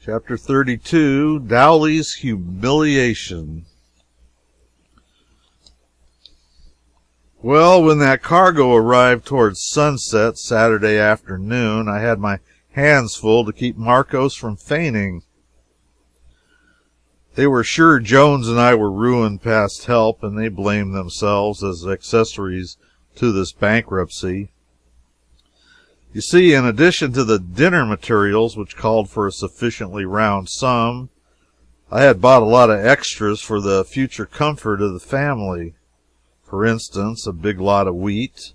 CHAPTER XXXII DOWLEY'S HUMILIATION Well, when that cargo arrived toward sunset, Saturday afternoon, I had my hands full to keep Marcos from fainting. They were sure Jones and I were ruined past help, and they blamed themselves as accessories to this bankruptcy. You see, in addition to the dinner materials, which called for a sufficiently round sum, I had bought a lot of extras for the future comfort of the family. For instance, a big lot of wheat,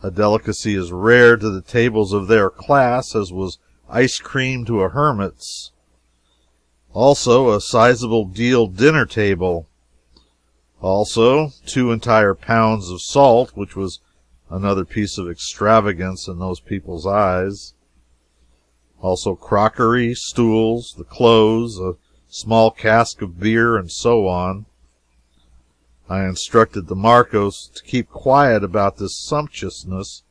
a delicacy as rare to the tables of their class as was ice cream to a hermit's. Also, a sizable deal dinner table. Also, two entire pounds of salt, which was another piece of extravagance in those people's eyes. Also, crockery, stools, the clothes, a small cask of beer, and so on. I instructed the Marcos to keep quiet about this sumptuousness,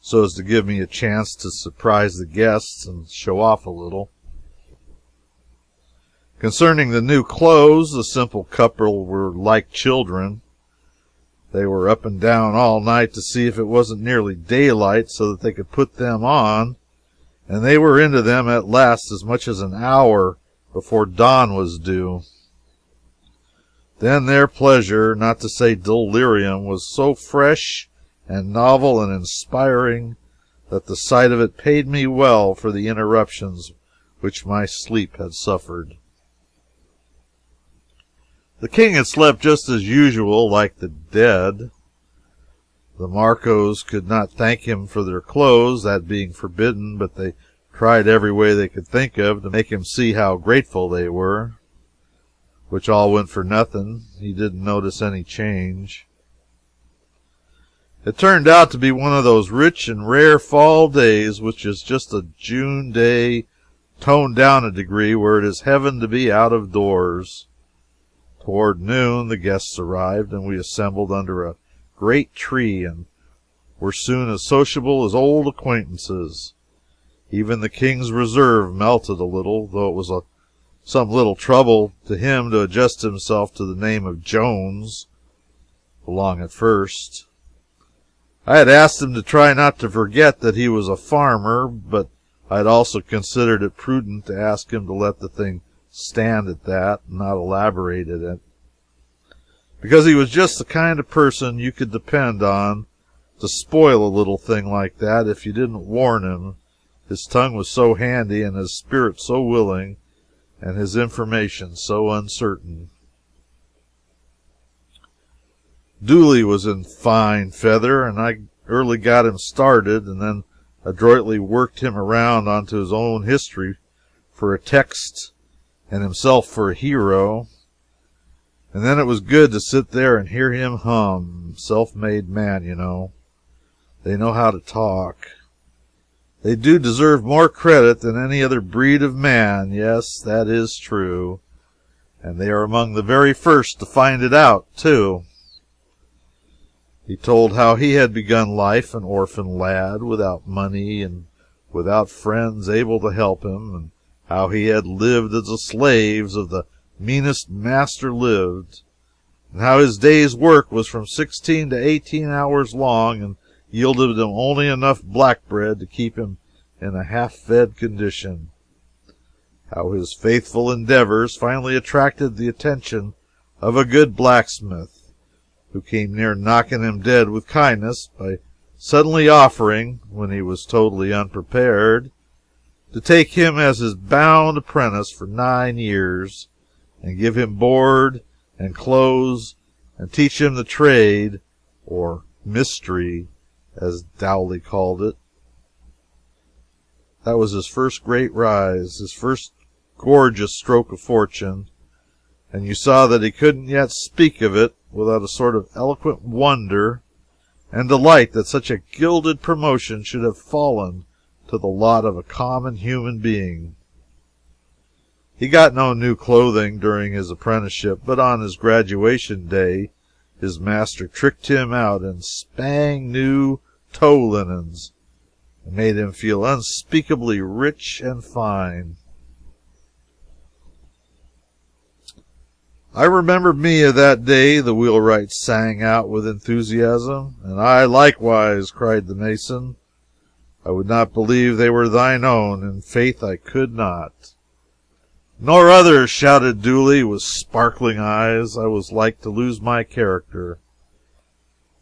so as to give me a chance to surprise the guests and show off a little. Concerning the new clothes, the simple couple were like children. They were up and down all night to see if it wasn't nearly daylight so that they could put them on, and they were into them at last as much as an hour before dawn was due. Then their pleasure, not to say delirium, was so fresh and novel and inspiring that the sight of it paid me well for the interruptions which my sleep had suffered. The King had slept just as usual, like the dead. The Marcos could not thank him for their clothes, that being forbidden, but they tried every way they could think of to make him see how grateful they were which all went for nothing. He didn't notice any change. It turned out to be one of those rich and rare fall days which is just a June day toned down a degree where it is heaven to be out of doors. Toward noon the guests arrived, and we assembled under a great tree and were soon as sociable as old acquaintances. Even the King's reserve melted a little, though it was some little trouble to him to adjust himself to the name of Jones along at first. I had asked him to try not to forget that he was a farmer, but I had also considered it prudent to ask him to let the thing stand at that and not elaborate it, because he was just the kind of person you could depend on to spoil a little thing like that if you didn't warn him. His tongue was so handy and his spirit so willing and his information so uncertain. Dowley was in fine feather, and I early got him started, and then adroitly worked him around onto his own history for a text and himself for a hero. And then it was good to sit there and hear him hum. Self made man, you know. They know how to talk. They do deserve more credit than any other breed of man yes, that is true. And they are among the very first to find it out, too. He told how he had begun life an orphan lad, without money and without friends able to help him, and how he had lived as the slaves of the meanest master lived, and how his day's work was from sixteen to eighteen hours long, and yielded him only enough black bread to keep him in a half fed condition. How his faithful endeavors finally attracted the attention of a good blacksmith, who came near knocking him dead with kindness by suddenly offering, when he was totally unprepared, to take him as his bound apprentice for nine years, and give him board and clothes, and teach him the trade, or mystery, as Dowley called it. That was his first great rise, his first gorgeous stroke of fortune, and you saw that he couldn't yet speak of it without a sort of eloquent wonder and delight that such a gilded promotion should have fallen to the lot of a common human being. He got no new clothing during his apprenticeship, but on his graduation day his master tricked him out in spang new tow linens and made him feel unspeakably rich and fine. I remember me of that day, the wheelwright sang out with enthusiasm. And I likewise, cried the mason. I would not believe they were thine own in faith I could not. Nor others, shouted Dowley, with sparkling eyes. I was like to lose my character.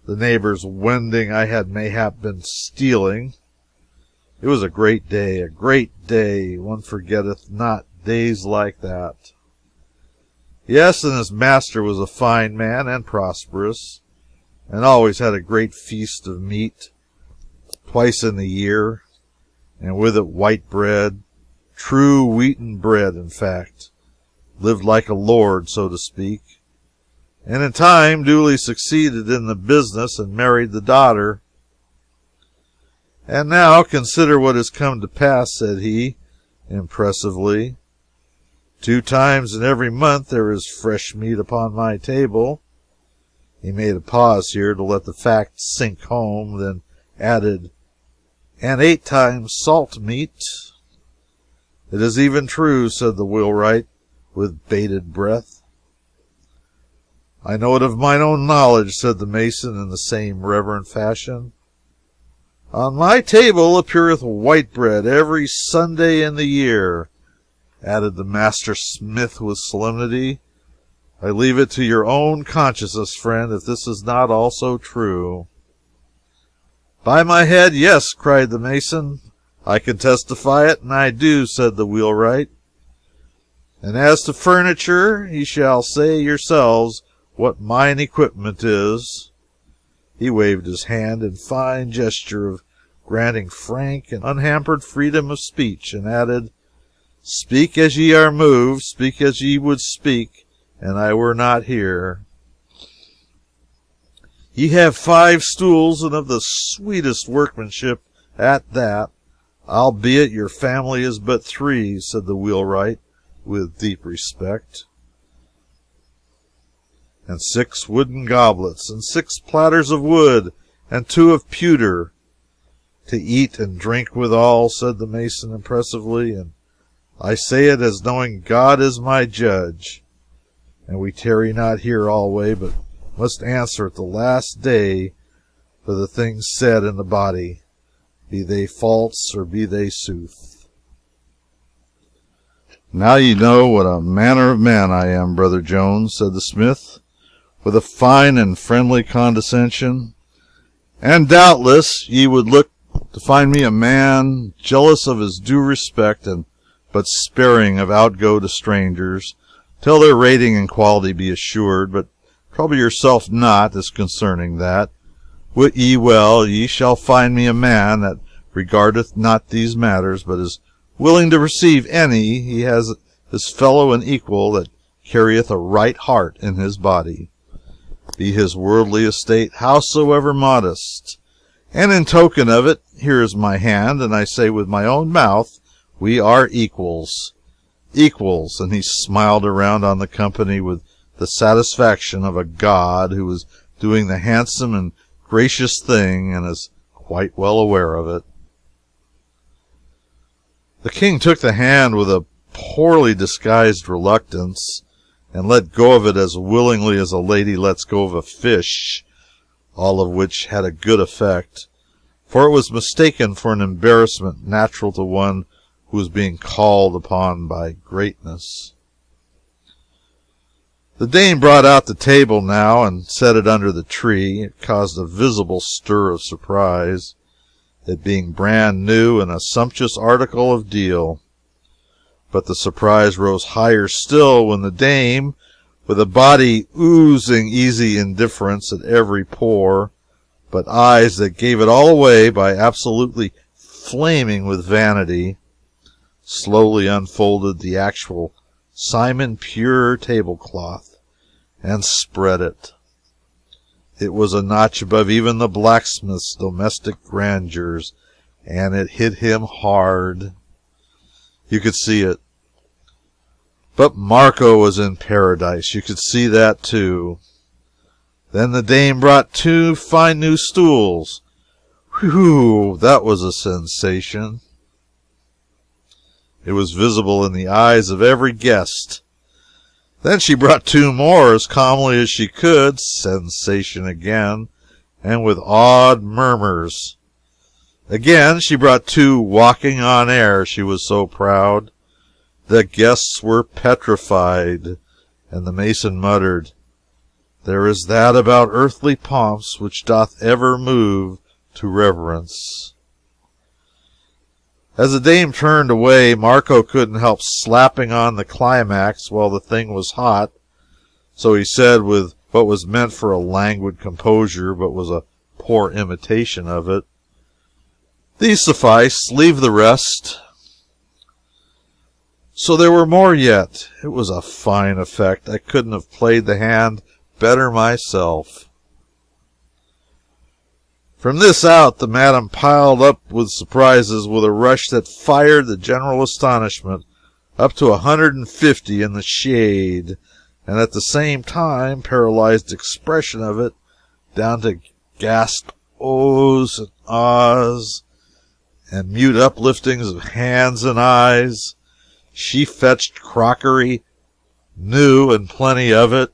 The neighbors wending I had mayhap been stealing. It was a great day, a great day. One forgetteth not days like that. Yes, and his master was a fine man and prosperous, and always had a great feast of meat twice in the year, and with it white bread true wheaten bread, in fact lived like a lord, so to speak. And in time duly succeeded in the business and married the daughter. And now consider what has come to pass, said he, impressively. Two times in every month there is fresh meat upon my table. He made a pause here to let the fact sink home, then added, and eight times salt meat. It is even true, said the wheelwright, with bated breath. I know it of mine own knowledge, said the mason in the same reverent fashion. On my table appeareth white bread every Sunday in the year, added the master smith with solemnity. I leave it to your own consciousness, friend, if this is not also true. By my head, yes, cried the mason. I can testify it, and I do, said the wheelwright. And as to furniture, ye shall say yourselves what mine equipment is. He waved his hand in fine gesture of granting frank and unhampered freedom of speech, and added, Speak as ye are moved, speak as ye would speak, and I were not here. Ye have five stools, and of the sweetest workmanship at that albeit your family is but three, said the wheelwright, with deep respect. And six wooden goblets, and six platters of wood, and two of pewter, to eat and drink withal, said the mason impressively, and I say it as knowing God is my judge. And we tarry not here alway, but must answer at the last day for the things said in the body be they false or be they sooth. Now ye know what a manner of man I am, Brother Jones, said the smith, with a fine and friendly condescension. And doubtless ye would look to find me a man jealous of his due respect, and but sparing of outgo to strangers, till their rating and quality be assured. But trouble yourself not as concerning that. Wit ye well ye shall find me a man that regardeth not these matters, but is willing to receive any he has his fellow and equal that carrieth a right heart in his body, be his worldly estate howsoever modest. And in token of it, here is my hand, and I say with my own mouth, we are equals. Equals. And he smiled around on the company with the satisfaction of a god who is doing the handsome and gracious thing and is quite well aware of it. The King took the hand with a poorly disguised reluctance, and let go of it as willingly as a lady lets go of a fish, all of which had a good effect, for it was mistaken for an embarrassment natural to one who was being called upon by greatness. The dame brought out the table now and set it under the tree. It caused a visible stir of surprise, it being brand new and a sumptuous article of deal. But the surprise rose higher still when the dame, with a body oozing easy indifference at every pore, but eyes that gave it all away by absolutely flaming with vanity, slowly unfolded the actual Simon Pure tablecloth and spread it. It was a notch above even the blacksmith's domestic grandeurs, and it hit him hard. You could see it. But Marco was in paradise. You could see that, too. Then the dame brought two fine new stools. Whew! That was a sensation. It was visible in the eyes of every guest Then she brought two more as calmly as she could sensation again and with awed murmurs. Again she brought two walking on air, she was so proud. The guests were petrified, and the mason muttered, There is that about earthly pomps which doth ever move to reverence. As the dame turned away, Marco couldn't help slapping on the climax while the thing was hot, so he said, with what was meant for a languid composure, but was a poor imitation of it, These suffice leave the rest. So there were more yet. It was a fine effect. I couldn't have played the hand better myself. From this out, the Madam piled up with surprises with a rush that fired the general astonishment up to a hundred and fifty in the shade, and at the same time paralyzed expression of it down to gasp ohs and ahs and mute upliftings of hands and eyes. She fetched crockery, new and plenty of it,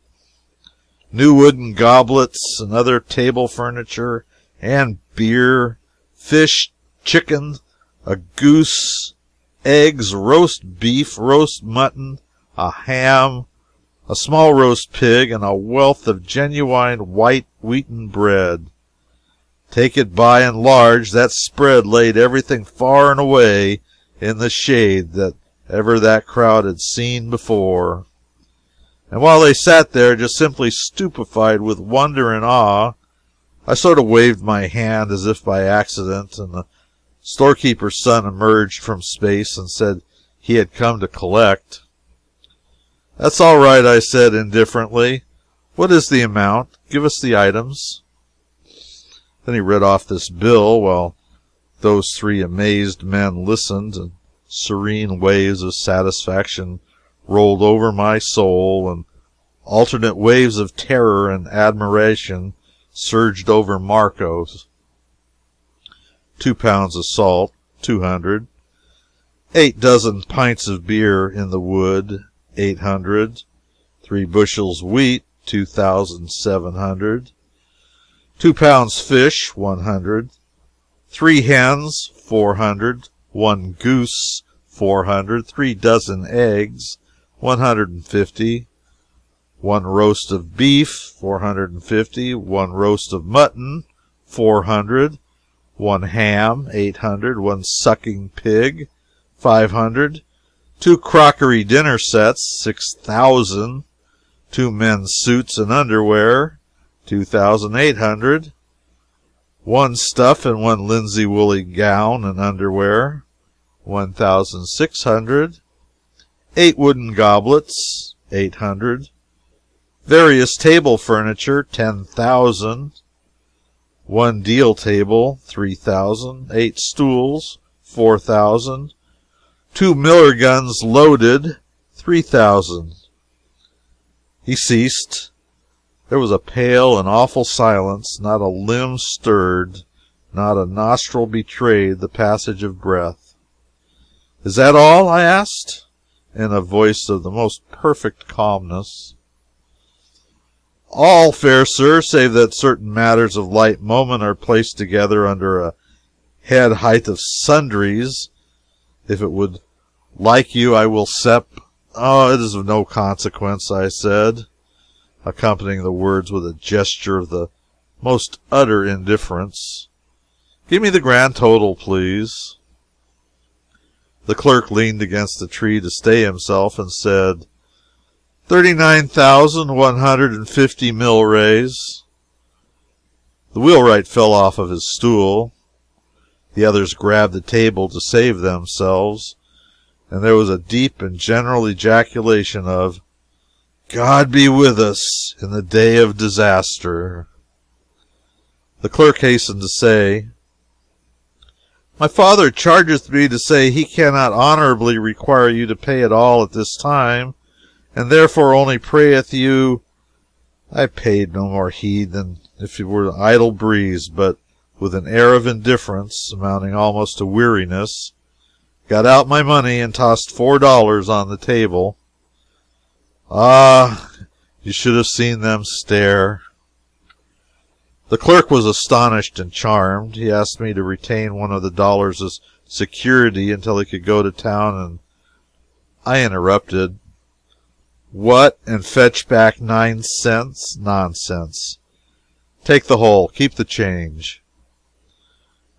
new wooden goblets and other table furniture and beer, fish, chicken, a goose, eggs, roast beef, roast mutton, a ham, a small roast pig, and a wealth of genuine white wheaten bread. Take it by and large, that spread laid everything far and away in the shade that ever that crowd had seen before. And while they sat there, just simply stupefied with wonder and awe, I sort of waved my hand as if by accident, and the storekeeper's son emerged from space and said he had come to collect. That's all right, I said indifferently. What is the amount? Give us the items. Then he read off this bill while those three amazed men listened, and serene waves of satisfaction rolled over my soul, and alternate waves of terror and admiration surged over Marco's. Two pounds of salt, two hundred. Eight dozen pints of beer in the wood, eight hundred. Three bushels wheat, two thousand seven hundred. Two pounds fish, one hundred. Three hens, four hundred. One goose, four hundred. Three dozen eggs, one hundred and fifty one roast of beef, 450, one roast of mutton, 400, one ham, 800, one sucking pig, 500, two crockery dinner sets, 6,000, two men's suits and underwear, 2,800, one stuff and one linsey woolsey gown and underwear, 1,600, eight wooden goblets, 800, Various table furniture, ten thousand. One deal table, three thousand. Eight stools, four thousand. Two Miller guns loaded, three thousand. He ceased. There was a pale and awful silence. Not a limb stirred, not a nostril betrayed the passage of breath. Is that all? I asked, in a voice of the most perfect calmness. All, fair sir, save that certain matters of light moment are placed together under a head height of sundries. If it would like you, I will sep. Oh, it is of no consequence, I said, accompanying the words with a gesture of the most utter indifference. Give me the grand total, please. The clerk leaned against a tree to stay himself and said, Thirty-nine thousand one hundred and fifty milrays. The wheelwright fell off of his stool. The others grabbed the table to save themselves, and there was a deep and general ejaculation of God be with us in the day of disaster. The clerk hastened to say, My father chargeth me to say he cannot honorably require you to pay it all at this time and therefore only prayeth you. I paid no more heed than if it were an idle breeze, but with an air of indifference, amounting almost to weariness, got out my money and tossed four dollars on the table. Ah, you should have seen them stare. The clerk was astonished and charmed. He asked me to retain one of the dollars as security until he could go to town, and I interrupted. What, and fetch back nine cents? Nonsense. Take the whole. Keep the change.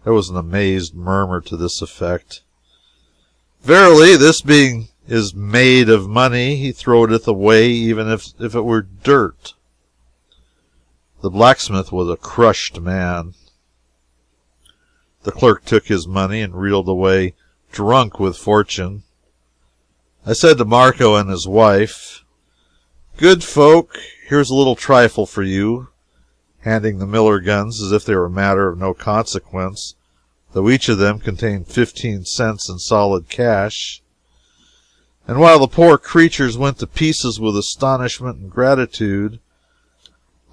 There was an amazed murmur to this effect. Verily, this being is made of money, he throweth away even if, if it were dirt. The blacksmith was a crushed man. The clerk took his money and reeled away drunk with fortune. I said to Marco and his wife, Good folk, here's a little trifle for you handing the Miller guns as if they were a matter of no consequence, though each of them contained fifteen cents in solid cash. And while the poor creatures went to pieces with astonishment and gratitude,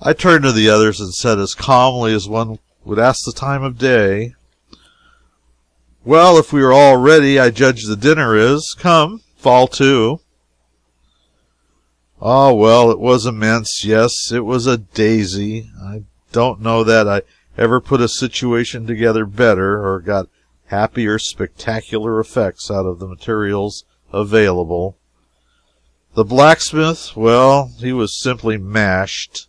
I turned to the others and said as calmly as one would ask the time of day, Well, if we are all ready, I judge the dinner is. Come, fall to. Oh, well, it was immense. Yes, it was a daisy. I don't know that I ever put a situation together better or got happier spectacular effects out of the materials available. The blacksmith, well, he was simply mashed.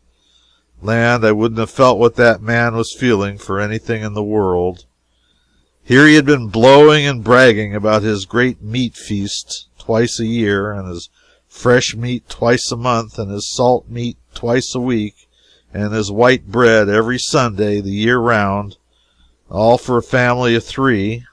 Land, I wouldn't have felt what that man was feeling for anything in the world. Here he had been blowing and bragging about his great meat feast twice a year, and his fresh meat twice a month, and his salt meat twice a week, and his white bread every Sunday the year round, all for a family of three.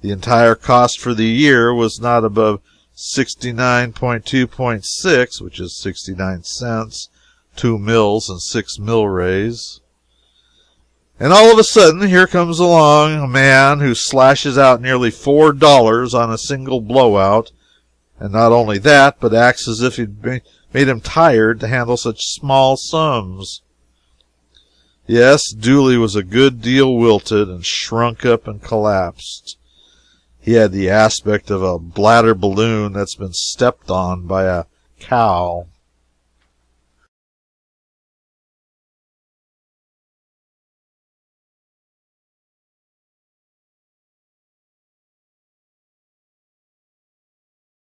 The entire cost for the year was not above 69.2.6, which is 69 cents, two mills and six mill milrays. And all of a sudden, here comes along a man who slashes out nearly four dollars on a single blowout and not only that, but acts as if he'd made him tired to handle such small sums. Yes, Dowley was a good deal wilted and shrunk up and collapsed. He had the aspect of a bladder balloon that's been stepped on by a cow.